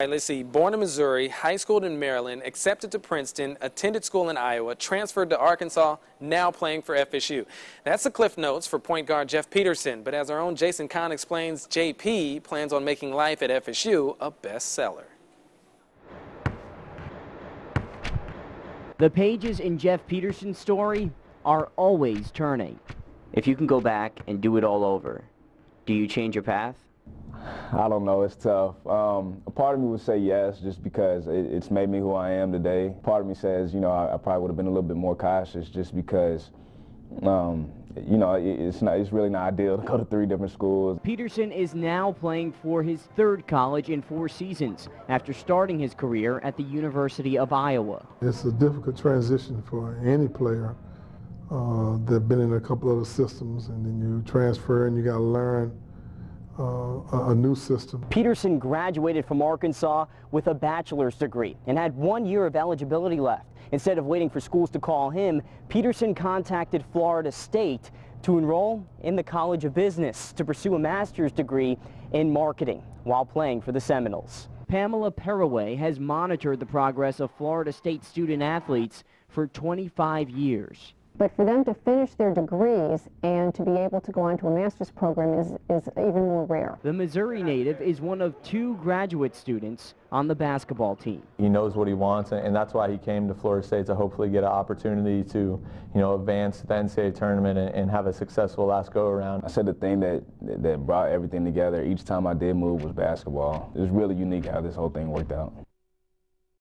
All right, let's see. Born in Missouri, high schooled in Maryland, accepted to Princeton, attended school in Iowa, transferred to Arkansas, now playing for FSU. That's the cliff notes for point guard Jeff Peterson. But as our own Jason Kahn explains, JP plans on making life at FSU a bestseller. The pages in Jeff Peterson's story are always turning. If you can go back and do it all over, do you change your path? I don't know. It's tough. Um, a part of me would say yes, just because it, it's made me who I am today. Part of me says, you know, I, I probably would have been a little bit more cautious, just because, um, you know, it, it's not. It's really not ideal to go to three different schools. Peterson is now playing for his third college in four seasons after starting his career at the University of Iowa. It's a difficult transition for any player. Uh, they've been in a couple other systems, and then you transfer and you got to learn uh, a new system. Peterson graduated from Arkansas with a bachelor's degree and had one year of eligibility left. Instead of waiting for schools to call him, Peterson contacted Florida State to enroll in the College of Business to pursue a master's degree in marketing while playing for the Seminoles. Pamela Peraway has monitored the progress of Florida State student athletes for 25 years. But for them to finish their degrees and to be able to go on to a master's program is, is even more rare. The Missouri native is one of two graduate students on the basketball team. He knows what he wants, and that's why he came to Florida State to hopefully get an opportunity to, you know, advance the NCAA tournament and, and have a successful last go-around. I said the thing that, that brought everything together each time I did move was basketball. It was really unique how this whole thing worked out.